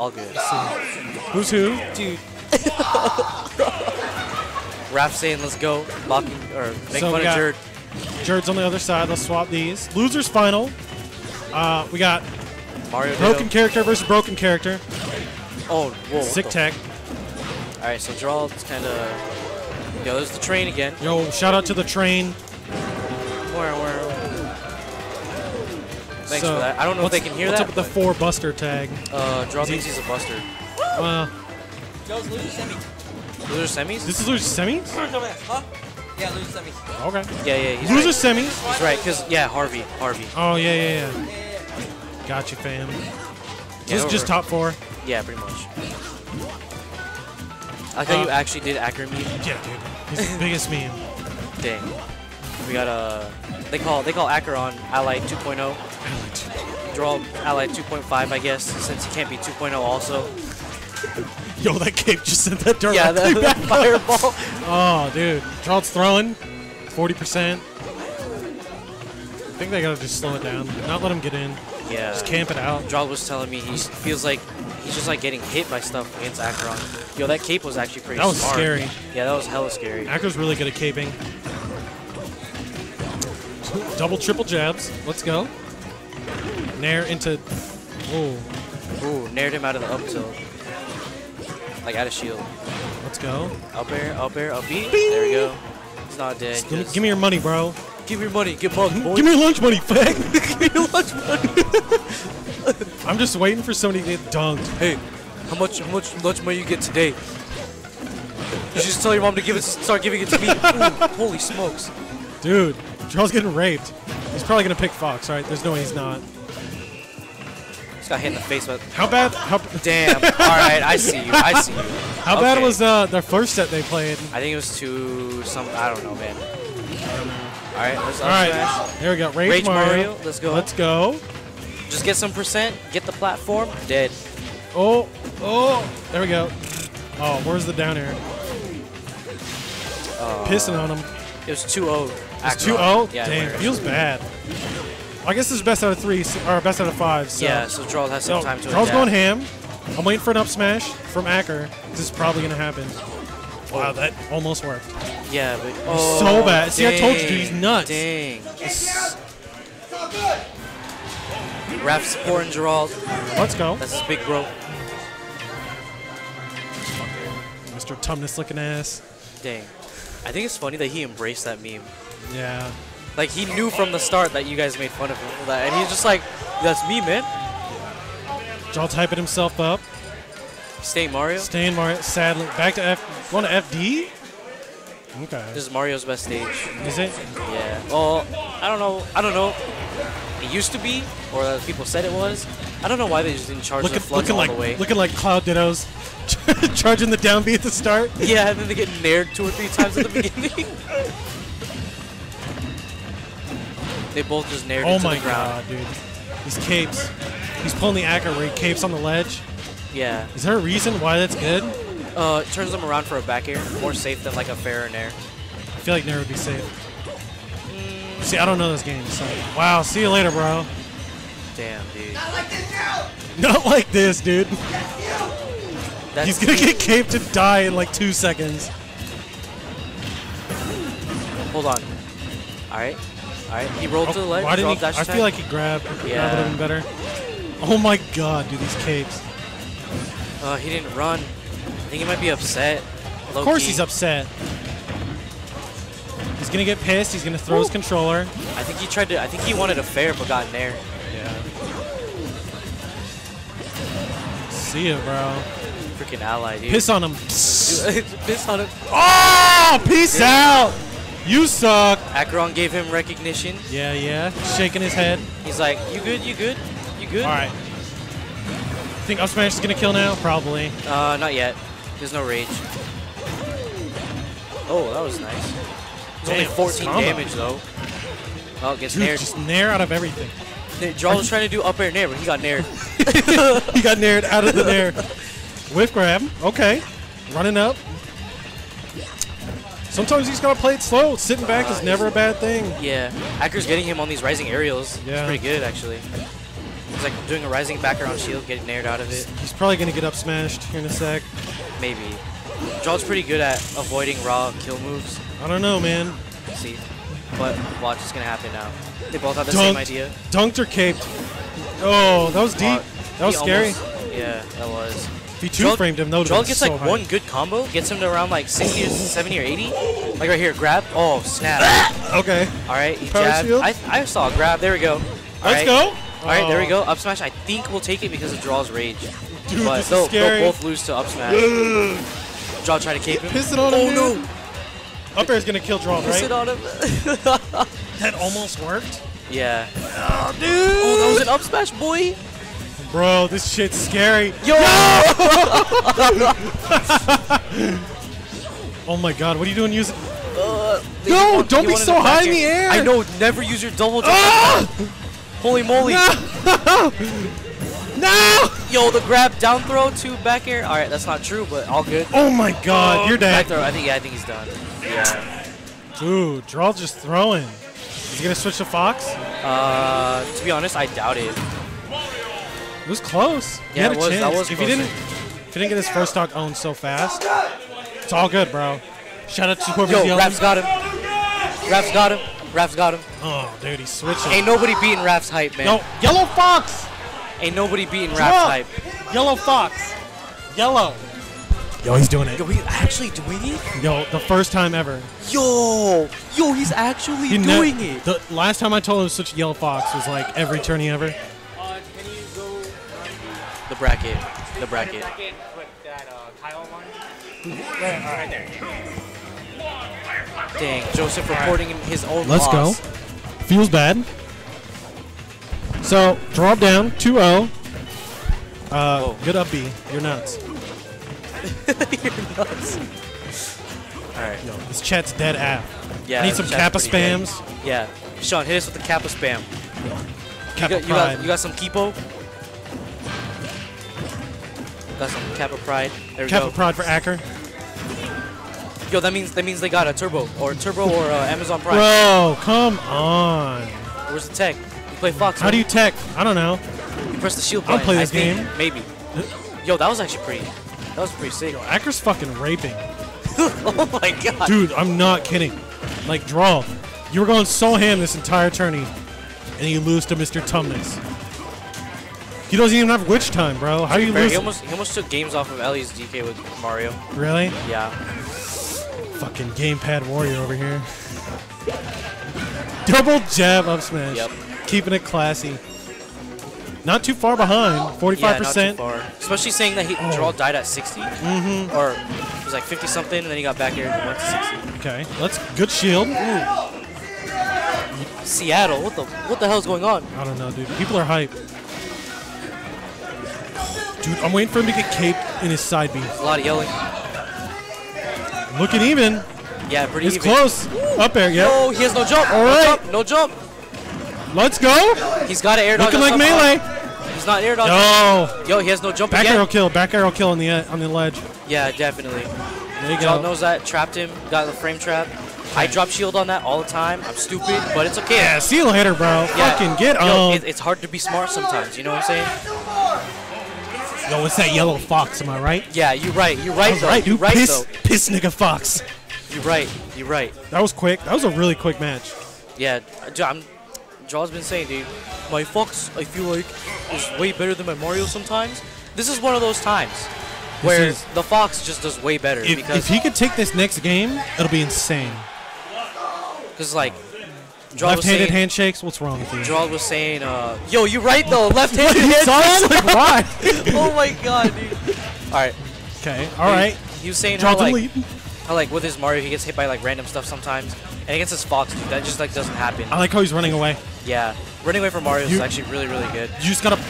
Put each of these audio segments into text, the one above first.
all good. Who's who? Dude. Raph saying let's go. Mocking or make So we fun of got- Jerd. Jerd's on the other side. Let's swap these. Losers final. Uh, we got Mario broken Ditto. character versus broken character. Oh, whoa. Sick tech. All right, so Gerald's kind of. Yo, there's the train again. Yo, shout out to the train. Where, where? Thanks So, for that. I don't know if they can hear what's that. What's up with the four buster tag? uh, Gerald Is thinks he's a buster. Uh, Joe's loser semi. Loser semis? this is loser semis. Huh? Yeah, loser semi. Okay. yeah, yeah, he's Loser right. semis. He's right, because, yeah, Harvey. Harvey. Oh yeah, yeah, yeah. Got you, fam. This is just top four. Yeah, pretty much. I like how Uh, you actually did accurate meme. Yeah, dude. He's the biggest meme. Dang. We got a. They call they call Ackeron Ally 2.0. Draw Ally 2.5, I guess, since he can't be 2.0 also. Yo, that cape just sent that directly Yeah, the, the back. fireball. Oh, dude. Charles throwing. 40%. I think they gotta just slow it down. Not let him get in. Yeah. Just camp it out. Draw was telling me he feels like he's just like getting hit by stuff against Ackeron. Yo, that cape was actually pretty That was smart. scary. Yeah, that was hella scary. Acker's really good at caping. Double, triple jabs. Let's go. Nair into. Whoa. Ooh, nared him out of the up tilt. Like out of shield. Let's go. Up air, up air, up B. There we go. He's not dead. Give me, just- give me your money, bro. give me your money. Get mugged, boy. Give me your lunch money, fag. give me your lunch money. I'm just waiting for somebody to get dunked. Hey, how much how much lunch money you get today? You should just tell your mom to give it, start giving it to me. Ooh, holy smokes! Dude, Charles getting raped. He's probably gonna pick Fox, right? There's no way he's not. Got hit in the face, but How bad? How, damn. All right, I see you. I see you. how bad was uh, their first set they played? I think it was two some. I don't know, man. All right, let's All right, smash. here we go. Rage, Rage Mario. Mario, let's go. Let's go. Just get some percent. Get the platform. Dead. Oh, oh, there we go. Oh, where's the down air? Pissing on him. It was 2-0. It's 2-0? Yeah, Damn, feels bad. I guess this is best out of three, or best out of five. So. Yeah, so Charles has some So, time to Charles adapt. going ham. I'm waiting for an up smash from Acker. This is probably gonna happen. Wow, that almost worked. Yeah, but oh, so bad. See, I told you, dude, he's dang, nuts. Dang. Raph supporting Gerald. Let's go. That's his big bro. Mr. Tumnus looking ass. Dang. I think it's funny that he embraced that meme. Yeah. Like he knew from the start that you guys made fun of him for that, and he's just like, "That's me, man." Charles hyping himself up. Staying Mario. Staying Mario. Sadly, back to F. Going to FD. Okay. This is Mario's best stage. Is it? Yeah. Well, I don't know. I don't know. It used to be, or that people said it was. I don't know why they just didn't charge Looking, the looking all like the way. looking like Cloud Dittos, charging the down B at the start. Yeah, and then they get nared two or three times at the beginning. They both just nared Oh into my the ground. god, dude. These capes. He's pulling the Acker where he capes on the ledge. Yeah. Is there a reason why that's good? Uh, it turns them around for a back air. More safe than like a fair and air. I feel like Nair would be safe. See, I don't know this game, so. Wow, see you later, bro. Damn, dude. Not like this, dude. Not like this, dude. That's He's gonna get caped and die in like two seconds. Hold on. All right. All right. He rolled to the ledge. Why didn't he? dash I attack. feel like he grabbed. Yeah. That would have been better. Oh my god, dude, these capes. Uh, he didn't run. I think he might be upset. Of course he's upset. He's gonna get pissed. He's gonna throw his controller. I think he tried to. I think he wanted a fair, but got nair. Yeah. See ya, bro. Freaking ally, dude. Piss on him. Piss on him. Oh, peace out. You suck. Ackeron gave him recognition. Yeah, yeah. Shaking his head. He's like, "You good? You good? You good?" All right. Think up smash is gonna kill now? Probably. Uh, not yet. There's no rage. Oh, that was nice. It's only 14 combo. damage though. Oh, gets Dude, nared. just nair out of everything. Jarl was trying to do up air nair, but he got nared. he got nared out of the nair. Whiff grab. Okay. Running up. Sometimes you just gotta play it slow. Sitting back is never a bad thing. yeah, Acker's getting him on these rising aerials. Yeah. It's pretty good actually. He's like doing a rising back around shield, getting nared out of it. He's probably gonna get up smashed here in a sec. Maybe. Jaw's pretty good at avoiding raw kill moves. I don't know, man. See, but watch, it's gonna happen now. They both have the same idea. Dunked or caped. Oh, that was deep. Uh, that was scary. almost- yeah, that was. If he two framed him, that would Joel gets so like high. one good combo, gets him to around like 60 or 70 or 80. Like right here, grab. Oh, snap. Okay. All right, he jabbed. I, I saw a grab. There we go. All Let's right. go. All right, there we Oh. go. Up smash. I think we'll take it because of Draw's rage. Dude, but this they'll, scary. they'll both lose to up smash. Draw try to cape him. Piss it on oh him, no! Up air is gonna kill draw, Piss right? it on him. That almost worked. yeah. Oh, dude. Oh, that was an up smash, boy. Bro, this shit's scary. Yo! Oh my god, what are you doing using? Uh, No, want- don't be so high back in the air. I know. Never use your double jump. Ah! Holy moly! No! no! Yo, the grab down throw to back air. All right, that's not true, but all good. Oh my god, you're dead. Back throw. I think. Yeah, I think he's done. Yeah. Dude, draw just throwing. Is he gonna switch to Fox? Uh, to be honest, I doubt it. It was close. He Yeah, had a it was- chance. was if he didn't, if he didn't get his first stock owned so fast, it's all good, bro. Shout out to whoever's Yo, yelling. Raph's got him. Raph's got him. Raph's got him. Oh, dude, he's switching. Ain't nobody beating Raph's hype, man. no, yellow fox. Ain't nobody beating Draw. Raph's hype. Yellow fox. Yellow. Yo, he's doing it. Yo, he's actually doing it? Yo, the first time ever. Yo, yo, he's actually He doing it. The last time I told him to switch yellow fox was like every tourney ever. The bracket. The bracket. Dang, Joseph reporting his own Let's go. Feels bad. So, drop down, 2-0. Uh, Whoa. good up B. You're nuts. You're nuts. Alright. Yo, this chat's dead app. Yeah, I need some chat's Kappa pretty dead. spams. Yeah. Sean, hit us with the Kappa spam. You Kappa got, you, pride. got, you got some Kipo? Got some Kappa Pride. There we Kappa go. pride for Acker. Yo, that means that means they got a Turbo or a Turbo or uh, Amazon Prime. Bro, come on. Where's the tech? You play Fox. How right? do you tech? I don't know. You press the shield button. play this think, game. Maybe. Yo, that was actually pretty. That was pretty sick. Acker's fucking raping. oh my god. Dude, I'm not kidding. Like, draw. You were going so ham this entire tourney, and you lose to Mr. Tumnus. He doesn't even have witch time, bro. How are you Fair, lose? he almost he almost took games off of Ellie's DK with Mario. Really? Yeah. Fucking gamepad warrior over here. Double jab up smash. Yep. Keeping it classy. Not too far behind. Yeah, not too 45%. far. Especially saying that he Oh. Draw died at 60. Mm-hmm. Or he was like 50 something, and then he got back here and went to 60. okay, let's good shield. Seattle, what the what the hell's going on? I don't know, dude. People are hype. Dude, I'm waiting for him to get caped in his side B. A lot of yelling. Looking even. Yeah, pretty It's even. close. Up there, yeah. Oh, he has no jump. All no right. jump. No jump. Let's go. He's got to air dodge. Looking like melee. He's not air dodge. No. Yo, he has no jump Back again. arrow kill. Back arrow kill on the uh, on the ledge. Yeah, definitely. There you go. knows that. Trapped him. Got the frame trap. I drop shield on that all the time. I'm stupid, but it's okay. Yeah, seal hitter, bro. Yeah. Fucking get Yo, on. it, it's hard to be smart sometimes. You know what I'm saying? Yo, what's that yellow fox? Am I right? Yeah, you're right. You're right was though. right, You're right piss, though. piss nigga fox. You're right. You're right. That was quick. That was a really quick match. Yeah, J- I'm, Jaw's been saying, dude, my Fox, I feel like, is way better than my Mario sometimes. This is one of those times where is- the Fox just does way better If, because if he could take this next game, it'll be insane. cause like Jaw was Left-handed handshakes. What's wrong with you? Jaw was saying, uh, yo, you're right though, left-handed It's hand. like why? oh my god, dude. All right, Okay. All right. he was saying Draw how like, lead. how like with his Mario he gets hit by like random stuff sometimes, and against his Fox, dude, that just like doesn't happen. I like how he's running away. Yeah, running away from Mario is actually really really good. You just gotta.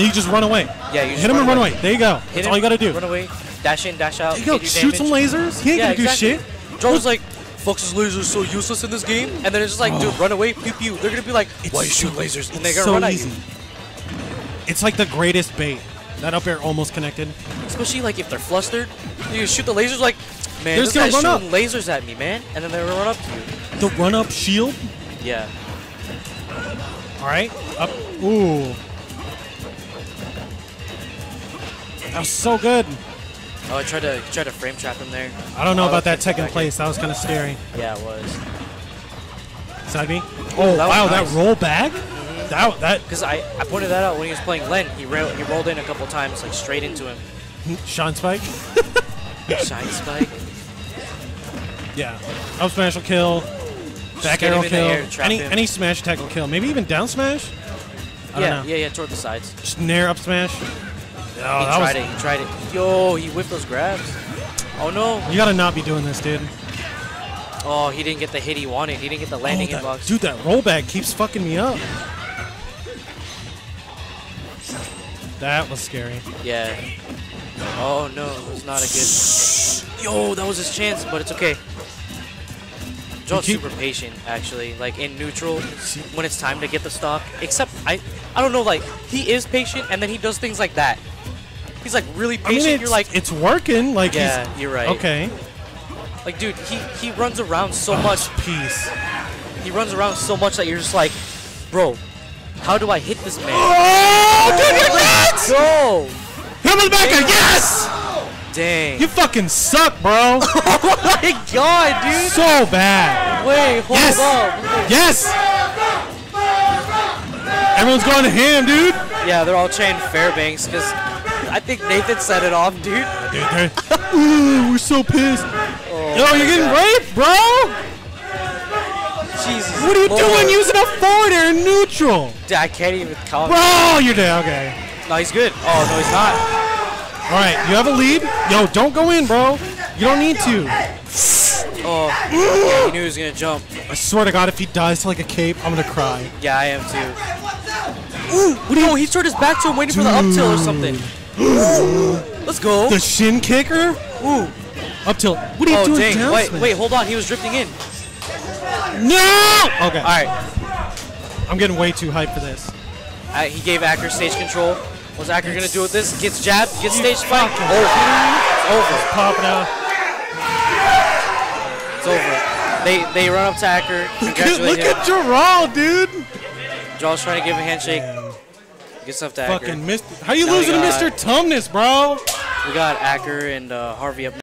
You just run away. Yeah, you just Hit him and run run away. There you go. Hit That's him, all you gotta do. Run away, dash in, dash out. There you go. Shoot some lasers. He ain't Yeah, gonna exactly. do shit. Joe was like, Fox's lasers are so useless in this game, and then it's just like, dude, run away, pew pew. They're gonna be like, why you shoot lasers? And they're gonna so run easy. at you. It's like the greatest bait. That up air almost connected. Especially like if they're flustered, you shoot the lasers like, man, they're this guy's shooting up. lasers at me, man, and then they're gonna run up to you. The run up shield. Yeah. All right. Up. Ooh. That was so good. Oh, I tried to tried to frame trap him there. I don't know Oh, about that that's tech in back place. That was kind of scary. Yeah, it was. Side B. Oh, that wow, nice. that roll back? Mm-hmm. That, that Because I, I pointed that out when he was playing Len. He, he rolled in a couple times, like straight into him. Shine Spike? Shine spike. Yeah. Up smash will kill. Back arrow kill. air, any him. any smash attack will kill. Maybe even down smash? I yeah, don't know. yeah, yeah, toward the sides. Snare up smash. Oh, he that tried was, it. He tried it. Yo, he whipped those grabs. Oh no. You gotta not be doing this, dude. Oh, he didn't get the hit he wanted. He didn't get the oh, landing Oh, that- inbox. dude, that rollback keeps fucking me up. That was scary. Yeah. Oh no, it's not a good. Yo, that was his chance, but it's okay. Keep- super patient, actually. Like in neutral, when it's time to get the stock. Except I, I don't know. Like he is patient, and then he does things like that. He's like really I mean, patient. You're like, it's working. Like, yeah, you're right. okay. Like, dude, he he runs around so Oh, much. Peace. He runs around so much that you're just like, bro, how do I hit this man? Oh, dude, you're nuts! Go! Hit him in the. Yes! Dang. You fucking suck, bro. oh my god, dude. so bad. Wait, hold Yes. up. Yes! Everyone's going to him, dude. Yeah, they're all chanting Fairbanks because I think Nathan set it off, dude. Dude, they're, Ooh, we're so pissed. Oh Yo, you're getting God. raped, bro. Jesus. What are you Lord. doing using a forward air in neutral? Dude, I can't even count. Bro, you're dead. Okay. No, he's good. Oh, no, he's not. All right, you have a lead. Yo, don't go in, bro. You don't need to. Oh, yeah, he knew he was going to jump. I swear to God, if he dies to like a cape, I'm gonna cry. Yeah, I am too. Ooh, what do you, oh, he turned his back to him waiting for the up tilt or something. Let's go. The shin kicker? Ooh. Up tilt. What are you Oh, doing dang. down Wait, smash? wait, hold on. He was drifting in. No! Okay. All right. I'm getting way too hyped for this. Uh, he gave Acker stage control. What's Acker going to do with this? Gets jabbed, gets stage spike. Over. It's over. Pop it out. It's over. They they run up to Acker. Look at Gerald, dude. Jaw's trying to give a handshake. Good stuff to Acker. Fucking. How you Now losing to Mr. Tumnus, bro? We got Acker and uh, Harvey up